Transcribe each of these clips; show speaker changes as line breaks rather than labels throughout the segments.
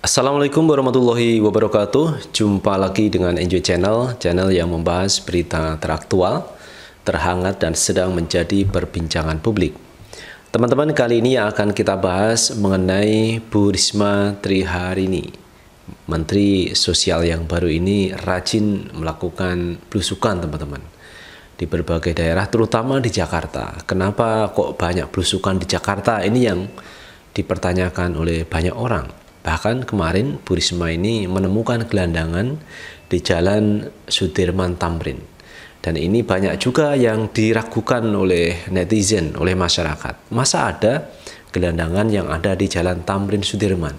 Assalamualaikum warahmatullahi wabarakatuh. Jumpa lagi dengan Enjoy Channel Channel yang membahas berita teraktual Terhangat dan sedang menjadi perbincangan publik. Teman-teman kali ini yang akan kita bahas mengenai Bu Risma Triharini. Menteri Sosial yang baru ini rajin melakukan belusukan teman-teman di berbagai daerah terutama di Jakarta. Kenapa kok banyak belusukan di Jakarta? Ini yang dipertanyakan oleh banyak orang. Bahkan kemarin Bu Risma ini menemukan gelandangan di Jalan Sudirman Tamrin. Dan ini banyak juga yang diragukan oleh netizen, oleh masyarakat. Masa ada gelandangan yang ada di Jalan Tamrin Sudirman?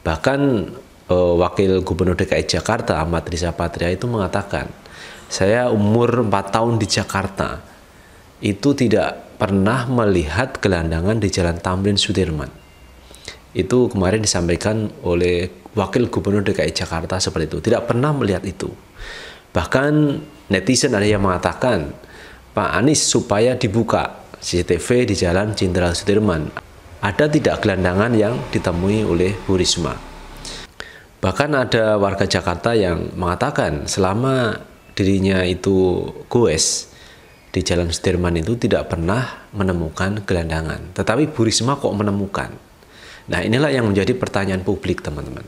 Bahkan eh, Wakil Gubernur DKI Jakarta Ahmad Riza Patria itu mengatakan, saya umur 4 tahun di Jakarta, itu tidak pernah melihat gelandangan di Jalan Tamrin Sudirman itu kemarin disampaikan oleh Wakil Gubernur DKI Jakarta seperti itu. Tidak pernah melihat itu. Bahkan netizen ada yang mengatakan, Pak Anies supaya dibuka CCTV di Jalan Jenderal Sudirman. Ada tidak gelandangan yang ditemui oleh Bu Risma? Bahkan ada warga Jakarta yang mengatakan selama dirinya itu goes di Jalan Sudirman itu tidak pernah menemukan gelandangan. Tetapi Bu Risma kok menemukan? Nah inilah yang menjadi pertanyaan publik teman-teman.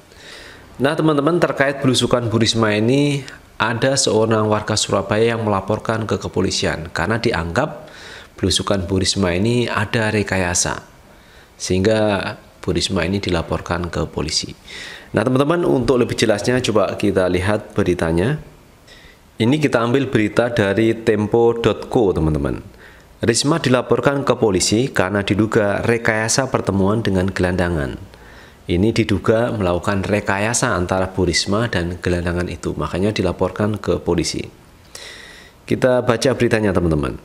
Nah teman-teman terkait belusukan Bu Risma ini ada seorang warga Surabaya yang melaporkan ke kepolisian karena dianggap belusukan Bu Risma ini ada rekayasa sehingga Bu Risma ini dilaporkan ke polisi. Nah teman-teman untuk lebih jelasnya coba kita lihat beritanya. Ini kita ambil berita dari tempo.co teman-teman. Risma dilaporkan ke polisi karena diduga rekayasa pertemuan dengan gelandangan. Ini diduga melakukan rekayasa antara Bu Risma dan gelandangan itu, makanya dilaporkan ke polisi. Kita baca beritanya teman-teman.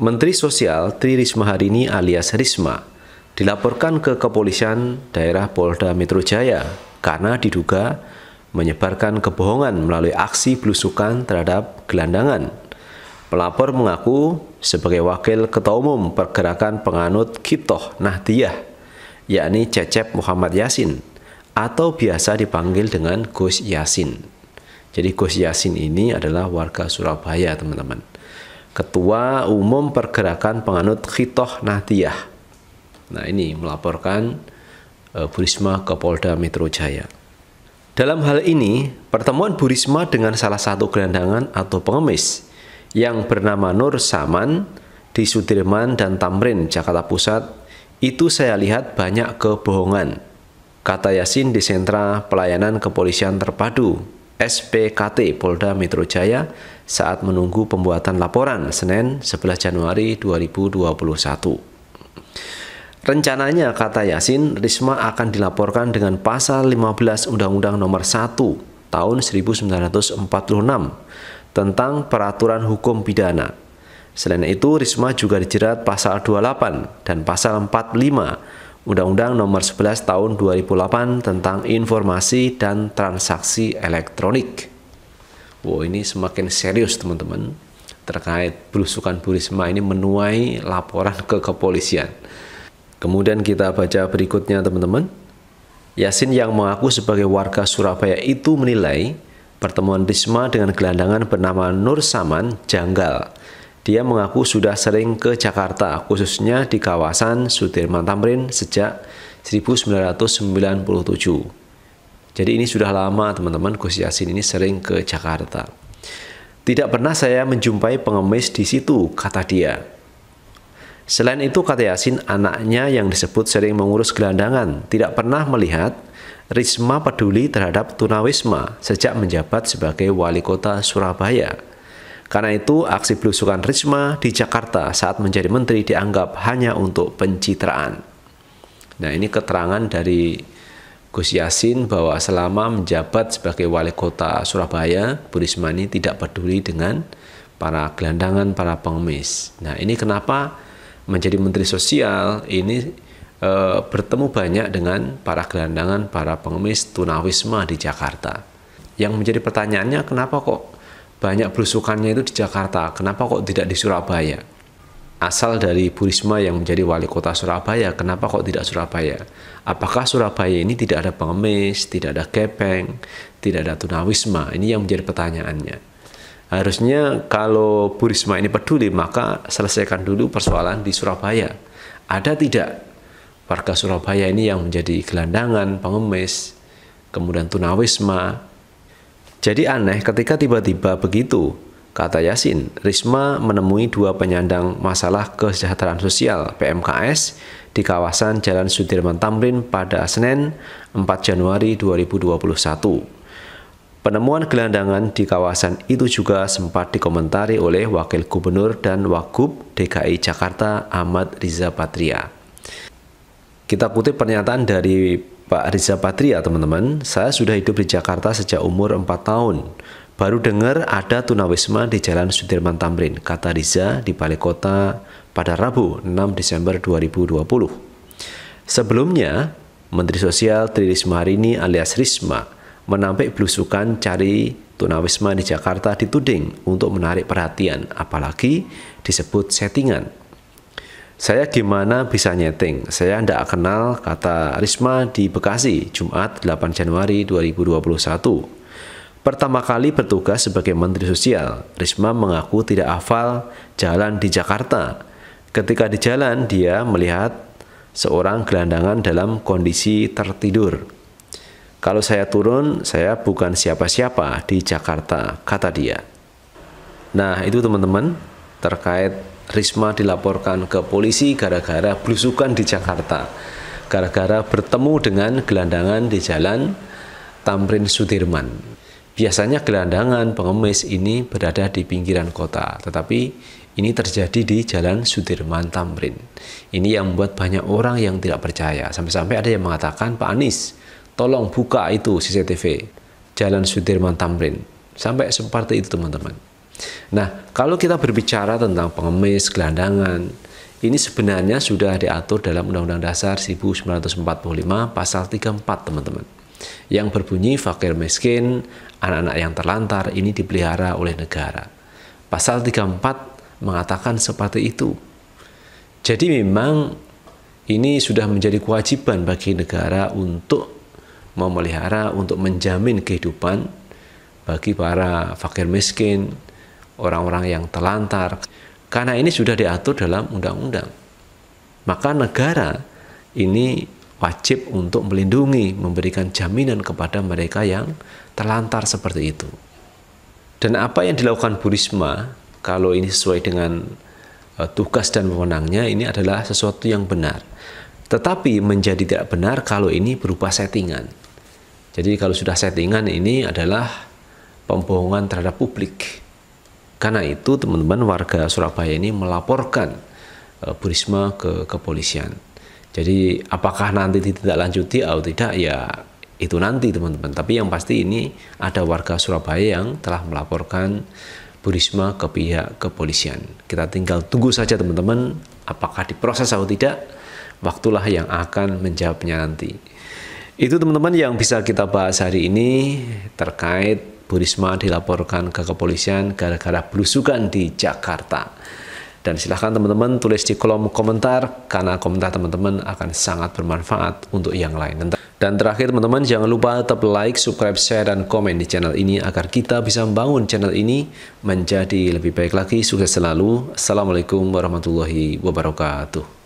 Menteri Sosial Tri Risma hari ini alias Risma dilaporkan ke kepolisian daerah Polda Metro Jaya karena diduga menyebarkan kebohongan melalui aksi belusukan terhadap gelandangan Pelapor mengaku sebagai wakil ketua umum pergerakan penganut Kitoh Nahdiyah, yakni Cecep Muhammad Yasin, atau biasa dipanggil dengan Gus Yasin. Jadi Gus Yasin ini adalah warga Surabaya, teman-teman. Ketua Umum Pergerakan Penganut Kitoh Nahdiyah. Nah ini melaporkan uh, Burisma ke Polda Metro Jaya. Dalam hal ini, pertemuan Burisma dengan salah satu gelandangan atau pengemis yang bernama Nur Saman di Sudirman dan Tamrin, Jakarta Pusat, itu saya lihat banyak kebohongan. Kata Yasin di Sentra Pelayanan Kepolisian Terpadu, SPKT Polda Metro Jaya saat menunggu pembuatan laporan Senin 11 Januari 2021. Rencananya, kata Yasin, Risma akan dilaporkan dengan pasal 15 Undang-Undang Nomor 1 tahun 1946 tentang peraturan hukum pidana. Selain itu, Risma juga dijerat pasal 28 dan pasal 45 Undang-Undang Nomor 11 Tahun 2008 tentang informasi dan transaksi elektronik. Wow, ini semakin serius teman-teman terkait belusukan Bu Risma ini menuai laporan ke kepolisian. Kemudian kita baca berikutnya teman-teman. Yasin yang mengaku sebagai warga Surabaya itu menilai Pertemuan Risma dengan gelandangan bernama Nur Saman janggal. Dia mengaku sudah sering ke Jakarta, khususnya di kawasan Sudirman Tamrin sejak 1997. Jadi ini sudah lama teman-teman Gus Yasin ini sering ke Jakarta. Tidak pernah saya menjumpai pengemis di situ, kata dia. Selain itu, kata Yasin, anaknya yang disebut sering mengurus gelandangan, tidak pernah melihat Risma peduli terhadap tunawisma sejak menjabat sebagai wali kota Surabaya. Karena itu, aksi belusukan Risma di Jakarta saat menjadi menteri dianggap hanya untuk pencitraan. Nah, ini keterangan dari Gus Yasin bahwa selama menjabat sebagai wali kota Surabaya, Bu Risma ini tidak peduli dengan para gelandangan, para pengemis. Nah, ini kenapa menjadi menteri sosial ini e, bertemu banyak dengan para gelandangan, para pengemis tunawisma di Jakarta. Yang menjadi pertanyaannya kenapa kok banyak belusukannya itu di Jakarta, kenapa kok tidak di Surabaya? Asal dari Bu Risma yang menjadi wali kota Surabaya, kenapa kok tidak Surabaya? Apakah Surabaya ini tidak ada pengemis, tidak ada kepeng, tidak ada tunawisma? Ini yang menjadi pertanyaannya. Harusnya kalau Bu Risma ini peduli, maka selesaikan dulu persoalan di Surabaya. Ada tidak warga Surabaya ini yang menjadi gelandangan, pengemis, kemudian tunawisma, jadi aneh ketika tiba-tiba begitu, kata Yasin, Risma menemui dua penyandang masalah kesejahteraan sosial PMKS di kawasan Jalan Sudirman Tamrin pada Senin 4 Januari 2021. Penemuan gelandangan di kawasan itu juga sempat dikomentari oleh Wakil Gubernur dan Wagub DKI Jakarta Ahmad Riza Patria. Kita kutip pernyataan dari Pak Riza Patria teman-teman, saya sudah hidup di Jakarta sejak umur 4 tahun. Baru dengar ada tunawisma di Jalan Sudirman Tamrin, kata Riza di Balai Kota pada Rabu 6 Desember 2020. Sebelumnya, Menteri Sosial Tri Risma Harini alias Risma menampik belusukan cari tunawisma di Jakarta dituding untuk menarik perhatian, apalagi disebut settingan. Saya gimana bisa nyeting? Saya tidak kenal kata Risma di Bekasi, Jumat 8 Januari 2021. Pertama kali bertugas sebagai Menteri Sosial, Risma mengaku tidak hafal jalan di Jakarta. Ketika di jalan, dia melihat seorang gelandangan dalam kondisi tertidur. Kalau saya turun, saya bukan siapa-siapa di Jakarta, kata dia. Nah, itu teman-teman terkait Risma dilaporkan ke polisi gara-gara belusukan di Jakarta. Gara-gara bertemu dengan gelandangan di jalan Tamrin Sudirman. Biasanya gelandangan pengemis ini berada di pinggiran kota, tetapi ini terjadi di Jalan Sudirman Tamrin. Ini yang membuat banyak orang yang tidak percaya. Sampai-sampai ada yang mengatakan, Pak Anies, tolong buka itu CCTV Jalan Sudirman Tamrin. Sampai seperti itu teman-teman. Nah, kalau kita berbicara tentang pengemis, gelandangan, ini sebenarnya sudah diatur dalam Undang-Undang Dasar 1945 pasal 34, teman-teman. Yang berbunyi fakir miskin, anak-anak yang terlantar ini dipelihara oleh negara. Pasal 34 mengatakan seperti itu. Jadi memang ini sudah menjadi kewajiban bagi negara untuk memelihara, untuk menjamin kehidupan bagi para fakir miskin, orang-orang yang telantar. Karena ini sudah diatur dalam undang-undang. Maka negara ini wajib untuk melindungi, memberikan jaminan kepada mereka yang terlantar seperti itu. Dan apa yang dilakukan Bu Risma, kalau ini sesuai dengan uh, tugas dan wewenangnya, ini adalah sesuatu yang benar. Tetapi menjadi tidak benar kalau ini berupa settingan. Jadi kalau sudah settingan ini adalah pembohongan terhadap publik. Karena itu teman-teman warga Surabaya ini melaporkan uh, Bu Risma ke kepolisian. Jadi apakah nanti tidak lanjuti atau tidak ya itu nanti teman-teman. Tapi yang pasti ini ada warga Surabaya yang telah melaporkan Bu Risma ke pihak kepolisian. Kita tinggal tunggu saja teman-teman apakah diproses atau tidak. Waktulah yang akan menjawabnya nanti. Itu teman-teman yang bisa kita bahas hari ini terkait Bu Risma dilaporkan ke kepolisian gara-gara belusukan di Jakarta. Dan silahkan teman-teman tulis di kolom komentar karena komentar teman-teman akan sangat bermanfaat untuk yang lain. Dan terakhir teman-teman jangan lupa tetap like, subscribe, share, dan komen di channel ini agar kita bisa membangun channel ini menjadi lebih baik lagi. Sukses selalu. Assalamualaikum warahmatullahi wabarakatuh.